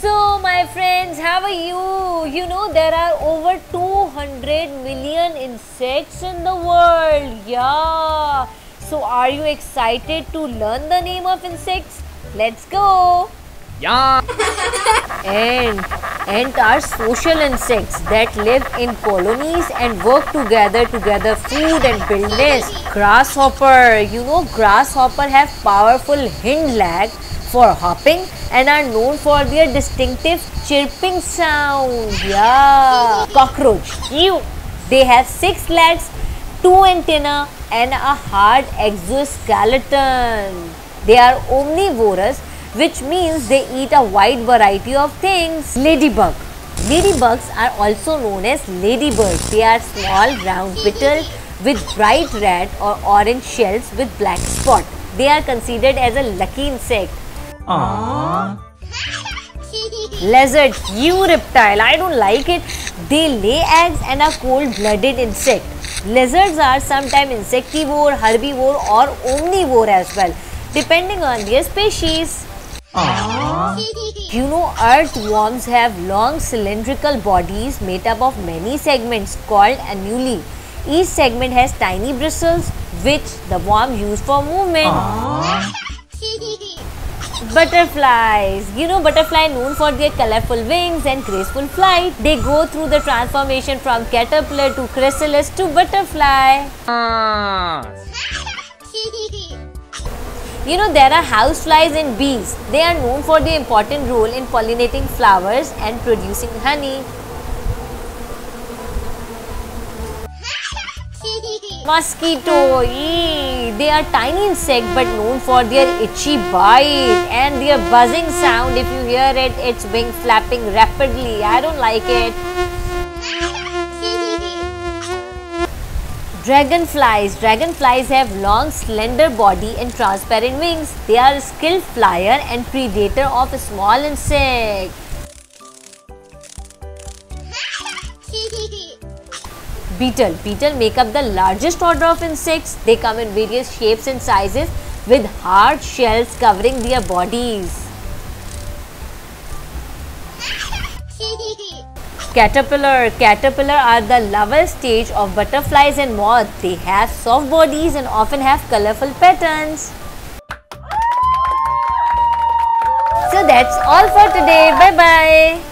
So, my friends, how are you? You know, there are over 200 million insects in the world. Yeah. So, are you excited to learn the name of insects? Let's go. Yeah. Ant. Ant are social insects that live in colonies and work together to gather food and build nests. Grasshopper. You know, grasshopper have powerful hind leg for hopping and are known for their distinctive chirping sound. Yeah. Cockroach. You. They have six legs, two antennae and a hard exoskeleton. They are omnivorous which means they eat a wide variety of things. Ladybug. Ladybugs are also known as ladybirds. They are small round beetle with bright red or orange shells with black spot. They are considered as a lucky insect. Aww. Lizard, you reptile, I don't like it. They lay eggs and are cold-blooded insect. Lizards are sometimes insectivore, herbivore or omnivore as well, depending on their species. Aww. You know, earthworms have long cylindrical bodies made up of many segments called annuli. Each segment has tiny bristles which the worm use for movement. Butterflies. You know butterfly known for their colorful wings and graceful flight. They go through the transformation from caterpillar to chrysalis to butterfly. Ah. You know there are houseflies and bees. They are known for their important role in pollinating flowers and producing honey. Mosquito, eee, they are tiny insect but known for their itchy bite and their buzzing sound. If you hear it, its wing flapping rapidly. I don't like it. Dragonflies. Dragonflies have long slender body and transparent wings. They are a skilled flyer and predator of small insects. Beetle. Beetle make up the largest order of insects. They come in various shapes and sizes with hard shells covering their bodies. Caterpillar. Caterpillar are the larval stage of butterflies and moths. They have soft bodies and often have colorful patterns. So that's all for today. Bye bye.